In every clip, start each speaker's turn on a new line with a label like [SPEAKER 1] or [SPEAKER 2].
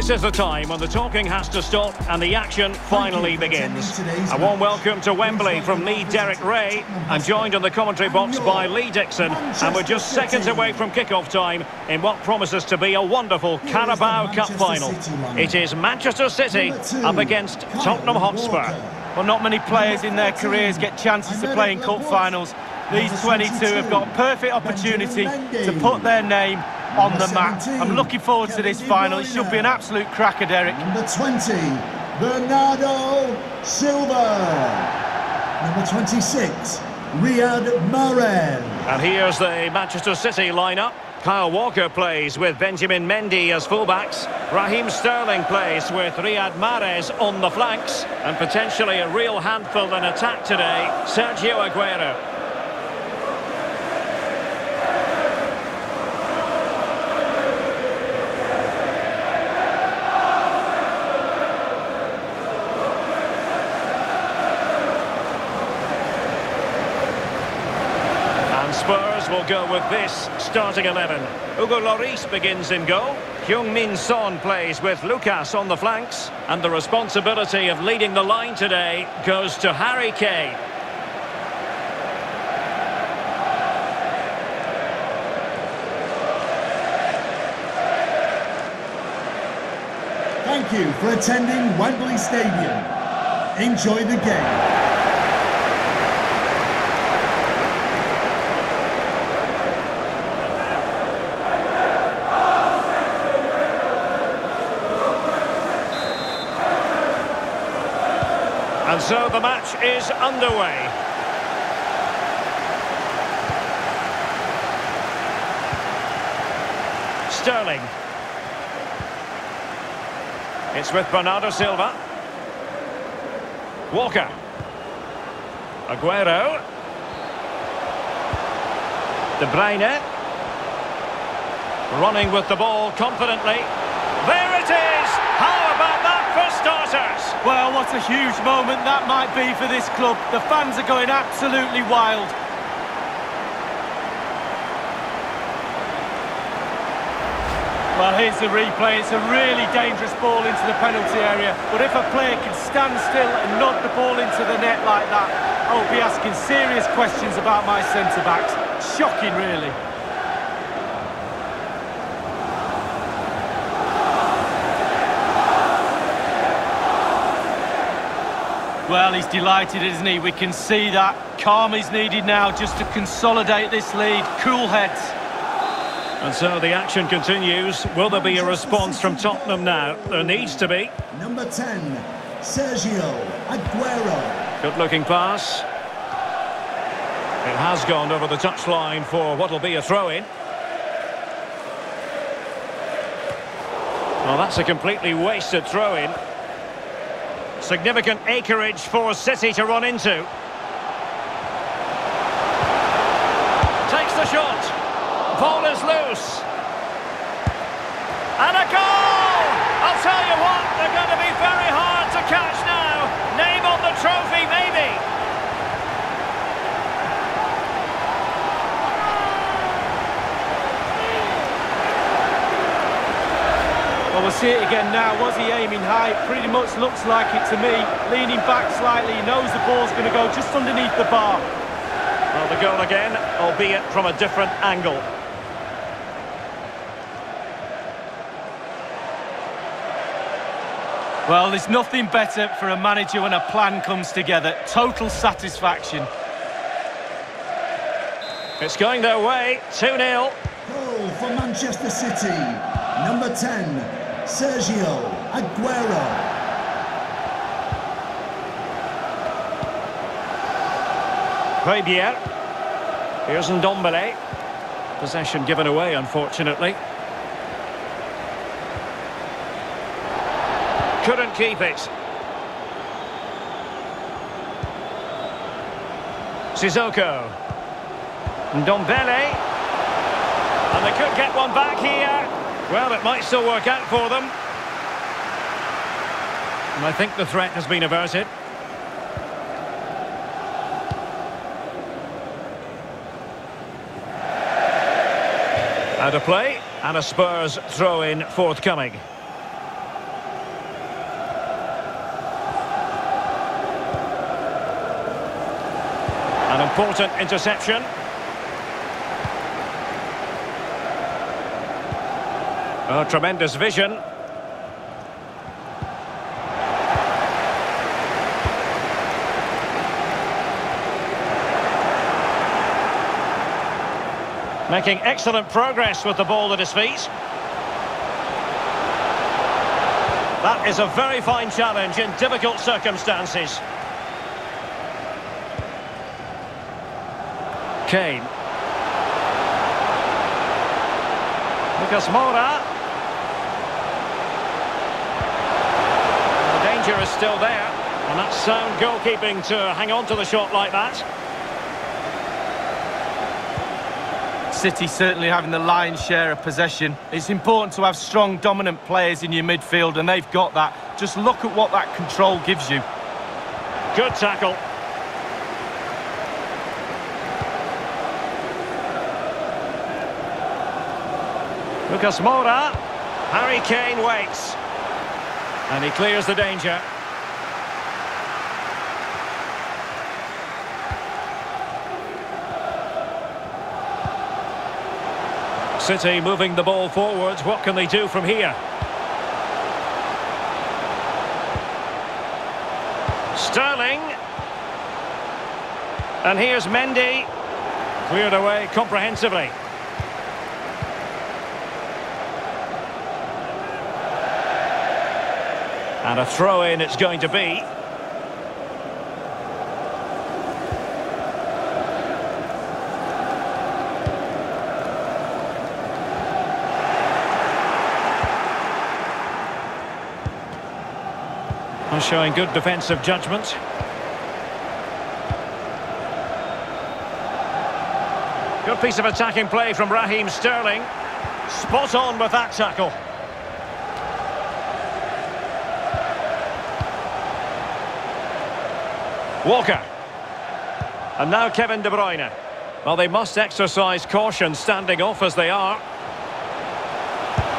[SPEAKER 1] This is the time when the talking has to stop and the action finally begins. A warm welcome to Wembley from me, Derek Ray. I'm joined in the commentary box by Lee Dixon, and we're just seconds away from kick-off time in what promises to be a wonderful Carabao Cup final. It is Manchester City up against Tottenham Hotspur.
[SPEAKER 2] Well, not many players in their careers get chances to play in cup finals. These 22 have got a perfect opportunity to put their name on the map. I'm looking forward to this final. It should be an absolute cracker, Derek.
[SPEAKER 3] Number 20, Bernardo Silva. Number 26, Riyad Mahrez.
[SPEAKER 1] And here's the Manchester City lineup. Kyle Walker plays with Benjamin Mendy as fullbacks. Raheem Sterling plays with Riyad Mahrez on the flanks. And potentially a real handful in attack today, Sergio Aguero. Will go with this starting 11. Hugo Lloris begins in goal. Heung-min Son plays with Lucas on the flanks. And the responsibility of leading the line today goes to Harry Kane.
[SPEAKER 3] Thank you for attending Wembley Stadium. Enjoy the game.
[SPEAKER 1] So the match is underway. Sterling. It's with Bernardo Silva. Walker. Aguero. De Bruyne. Running with the ball confidently. There it is! How about that for starters?
[SPEAKER 2] Well, what a huge moment that might be for this club. The fans are going absolutely wild. Well, here's the replay. It's a really dangerous ball into the penalty area. But if a player can stand still and knock the ball into the net like that, I'll be asking serious questions about my centre-backs. Shocking, really. Well, he's delighted, isn't he? We can see that. Calm is needed now just to consolidate this lead. Cool heads.
[SPEAKER 1] And so the action continues. Will there be a response from Tottenham now? There needs to be.
[SPEAKER 3] Number 10, Sergio Aguero.
[SPEAKER 1] Good-looking pass. It has gone over the touchline for what will be a throw-in. Well, that's a completely wasted throw-in. Significant acreage for City to run into. Takes the shot. Ball is loose. And a goal! I'll tell you what, they're going to be very hard to catch now. Name on the trophy, maybe.
[SPEAKER 2] Well, we'll see it again now. Was he aiming high? Pretty much looks like it to me. Leaning back slightly, he knows the ball's going to go just underneath the bar.
[SPEAKER 1] Well, the goal again, albeit from a different angle.
[SPEAKER 2] Well, there's nothing better for a manager when a plan comes together. Total satisfaction.
[SPEAKER 1] It's going their way, 2-0.
[SPEAKER 3] Goal for Manchester City. Number 10, Sergio Aguero.
[SPEAKER 1] Højbjerg. Here's Ndombele. Possession given away, unfortunately. Couldn't keep it. Sissoko. Ndombele. And they could get one back here. Well, it might still work out for them. And I think the threat has been averted. And a play, and a Spurs throw-in forthcoming. An important interception. Oh, tremendous vision. Making excellent progress with the ball at his feet. That is a very fine challenge in difficult circumstances. Kane. Lucas Moura. Danger is still there. And that's sound goalkeeping to hang on to the shot like that.
[SPEAKER 2] City certainly having the lion's share of possession. It's important to have strong, dominant players in your midfield, and they've got that. Just look at what that control gives you.
[SPEAKER 1] Good tackle. Lucas Moura. Harry Kane waits. And he clears the danger. City moving the ball forwards. What can they do from here? Sterling. And here's Mendy. Cleared away comprehensively. And a throw-in it's going to be. showing good defensive judgment. Good piece of attacking play from Raheem Sterling. Spot on with that tackle. Walker. And now Kevin De Bruyne. Well, they must exercise caution standing off as they are.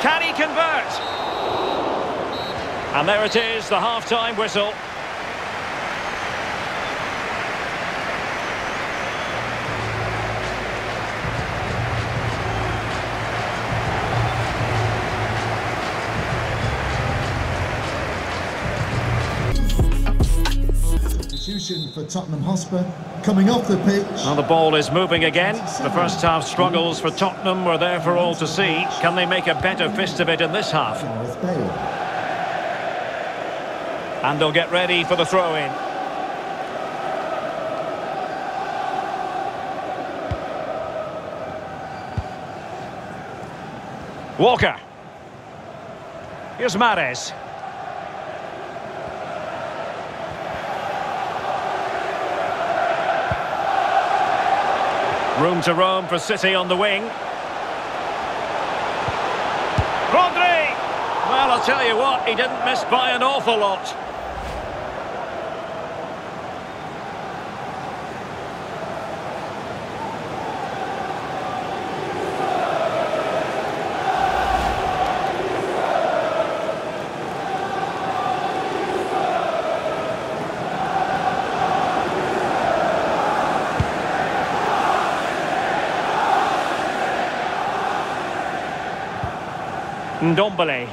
[SPEAKER 1] Can he convert? And there it is, the half-time whistle.
[SPEAKER 3] Substitution for Tottenham Hotspur coming off the pitch.
[SPEAKER 1] Well, the ball is moving again. The first half struggles for Tottenham were there for all to see. Can they make a better fist of it in this half? And they'll get ready for the throw-in. Walker. Here's Mahrez. Room to roam for City on the wing. Rodri! Well, I'll tell you what, he didn't miss by an awful lot. Ndombele.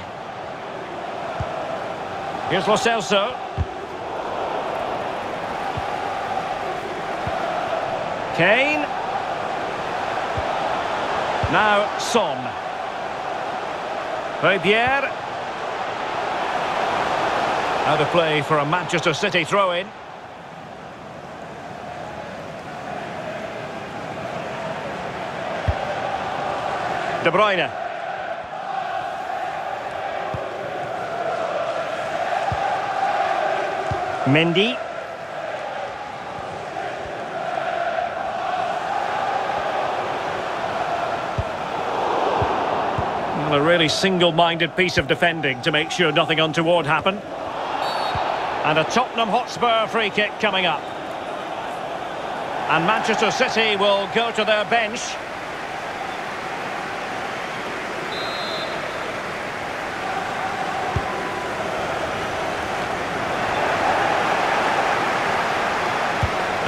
[SPEAKER 1] Here's Lo Celso. Kane. Now Son. Riviere. Out of play for a Manchester City throw-in. De Bruyne. Mendy. A really single-minded piece of defending to make sure nothing untoward happened. And a Tottenham Hotspur free kick coming up. And Manchester City will go to their bench.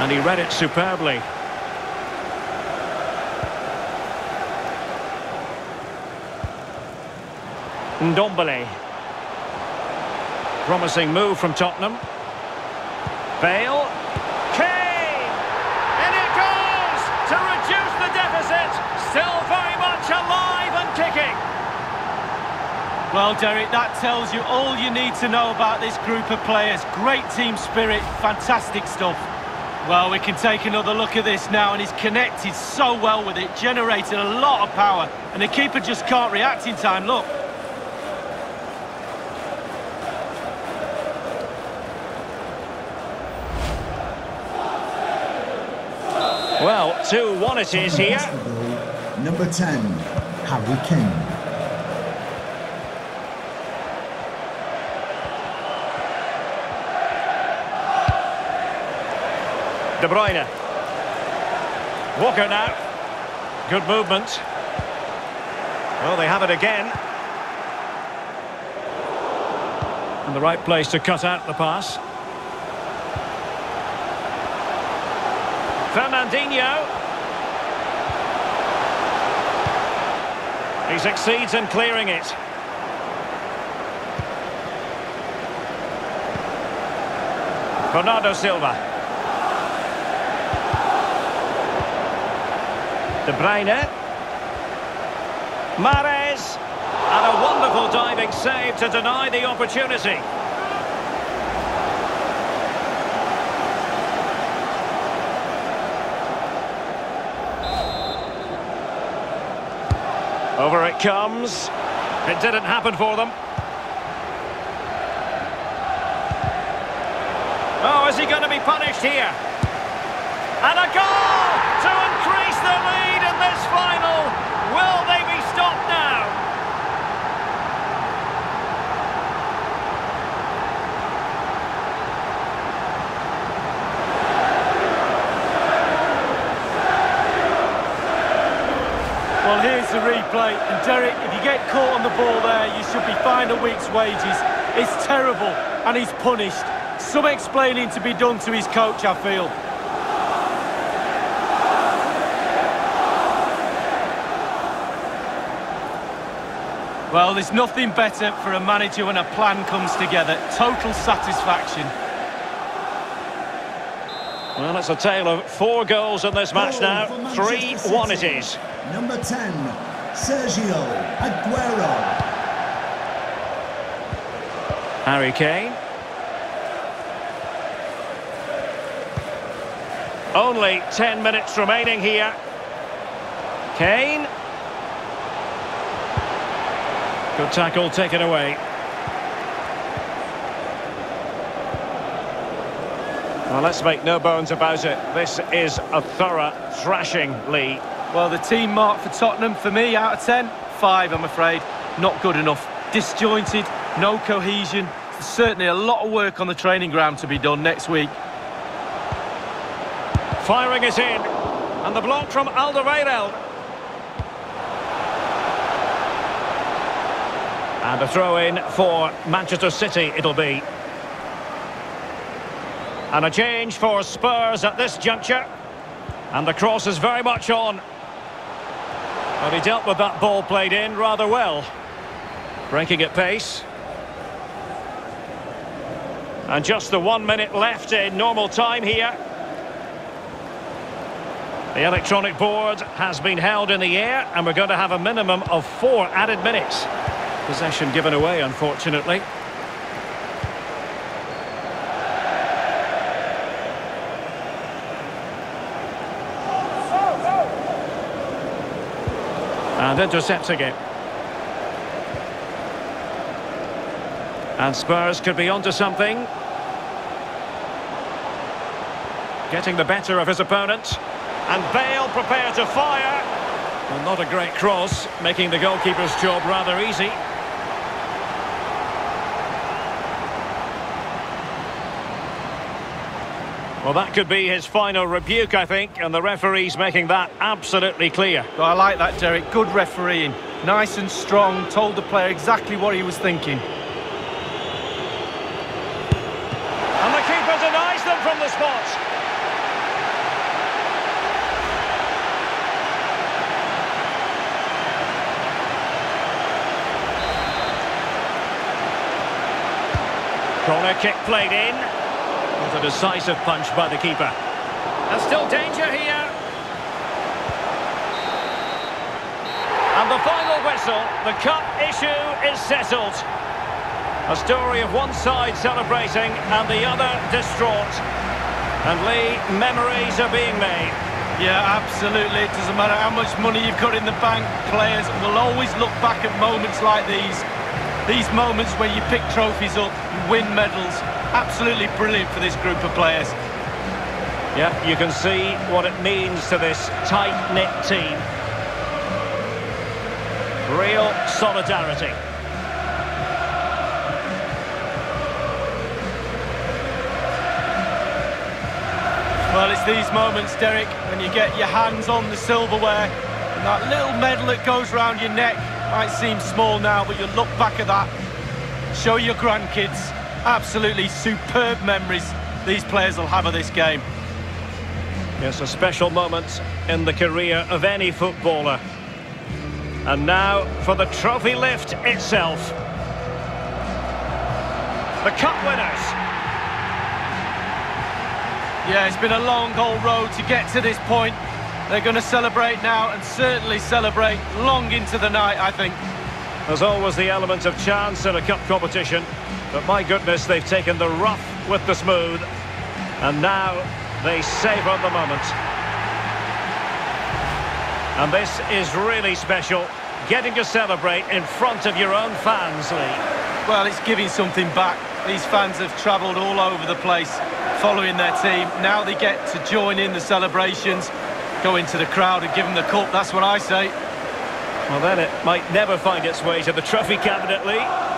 [SPEAKER 1] And he read it superbly. Ndombele. Promising move from Tottenham. Bale. Kane! And it goes to reduce the deficit. Still very much alive and kicking.
[SPEAKER 2] Well, Derek, that tells you all you need to know about this group of players. Great team spirit, fantastic stuff. Well, we can take another look at this now, and he's connected so well with it, generated a lot of power, and the keeper just can't react in time, look.
[SPEAKER 1] Well, 2-1 it is here.
[SPEAKER 3] Number 10, Harry Kane.
[SPEAKER 1] De Bruyne. Walker now. Good movement. Well, they have it again. In the right place to cut out the pass. Fernandinho. He succeeds in clearing it. Bernardo Silva. De Bruyne. Mahrez. And a wonderful diving save to deny the opportunity. Over it comes. It didn't happen for them. Oh, is he going to be punished here? And a goal to increase the lead in this final. Will they be stopped now?
[SPEAKER 2] Well, here's the replay. And Derek, if you get caught on the ball there, you should be fined a week's wages. It's terrible, and he's punished. Some explaining to be done to his coach, I feel. Well, there's nothing better for a manager when a plan comes together. Total satisfaction.
[SPEAKER 1] Well, it's a tale of four goals in this match now. 3-1 it
[SPEAKER 3] City.
[SPEAKER 1] is.
[SPEAKER 3] Number 10, Sergio Aguero.
[SPEAKER 1] Harry Kane. Only 10 minutes remaining here. Kane. Good tackle taken away. Well, let's make no bones about it. This is a thorough thrashing, Lee.
[SPEAKER 2] Well, the team mark for Tottenham, for me, out of 10, 5, I'm afraid. Not good enough. Disjointed, no cohesion. Certainly a lot of work on the training ground to be done next week.
[SPEAKER 1] Firing it in. And the block from Alderweireld. And a throw in for Manchester City it'll be. And a change for Spurs at this juncture. And the cross is very much on. But he dealt with that ball played in rather well. Breaking at pace. And just the one minute left in normal time here. The electronic board has been held in the air and we're going to have a minimum of four added minutes. Possession given away, unfortunately. And intercepting it. And Spurs could be onto something. Getting the better of his opponent. And Bale prepared to fire. Well, not a great cross, making the goalkeeper's job rather easy. Well, that could be his final rebuke, I think, and the referee's making that absolutely clear.
[SPEAKER 2] But I like that, Derek. Good refereeing. Nice and strong. Told the player exactly what he was thinking.
[SPEAKER 1] And the keeper denies them from the spot. Corner kick played in. With a decisive punch by the keeper. There's still danger here. And the final whistle, the cup issue is settled. A story of one side celebrating and the other distraught. And Lee, memories are being made.
[SPEAKER 2] Yeah, absolutely. It doesn't matter how much money you've got in the bank. Players will always look back at moments like these. These moments where you pick trophies up, you win medals. Absolutely brilliant for this group of players.
[SPEAKER 1] Yeah, you can see what it means to this tight-knit team. Real solidarity.
[SPEAKER 2] Well, it's these moments, Derek, when you get your hands on the silverware and that little medal that goes round your neck might seem small now, but you look back at that, show your grandkids, absolutely superb memories these players will have of this game.
[SPEAKER 1] Yes, a special moment in the career of any footballer. And now for the trophy lift itself. The cup winners.
[SPEAKER 2] Yeah, it's been a long old road to get to this point. They're going to celebrate now and certainly celebrate long into the night, I think.
[SPEAKER 1] There's always the element of chance in a cup competition. But my goodness, they've taken the rough with the smooth. And now they savour the moment. And this is really special, getting to celebrate in front of your own fans, Lee.
[SPEAKER 2] Well, it's giving something back. These fans have travelled all over the place following their team. Now they get to join in the celebrations, go into the crowd and give them the cup. That's what I say.
[SPEAKER 1] Well, then it might never find its way to the trophy cabinet, Lee.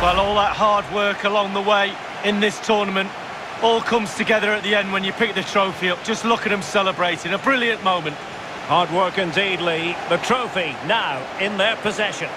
[SPEAKER 2] Well, all that hard work along the way in this tournament all comes together at the end when you pick the trophy up. Just look at them celebrating. A brilliant moment.
[SPEAKER 1] Hard work indeed, Lee. The trophy now in their possession.